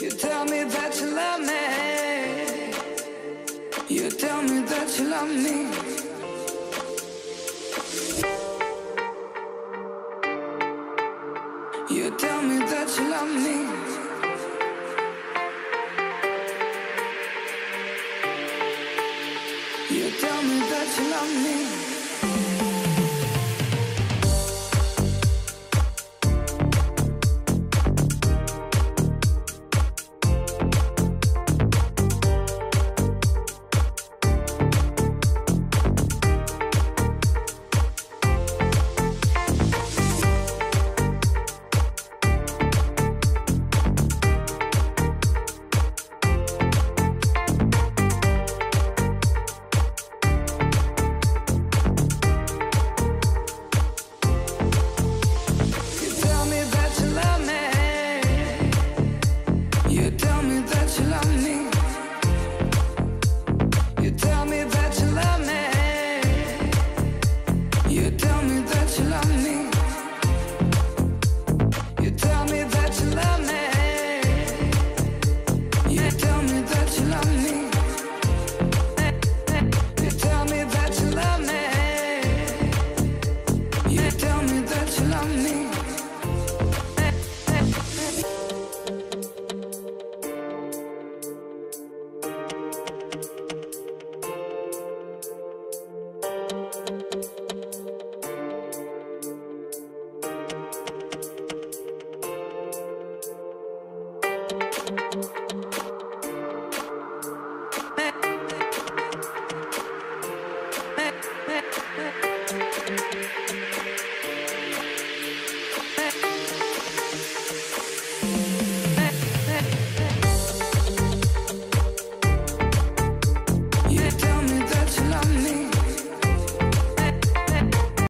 You tell me that you love me. You tell me that you love me. You tell me that you love me. You tell me that you love me.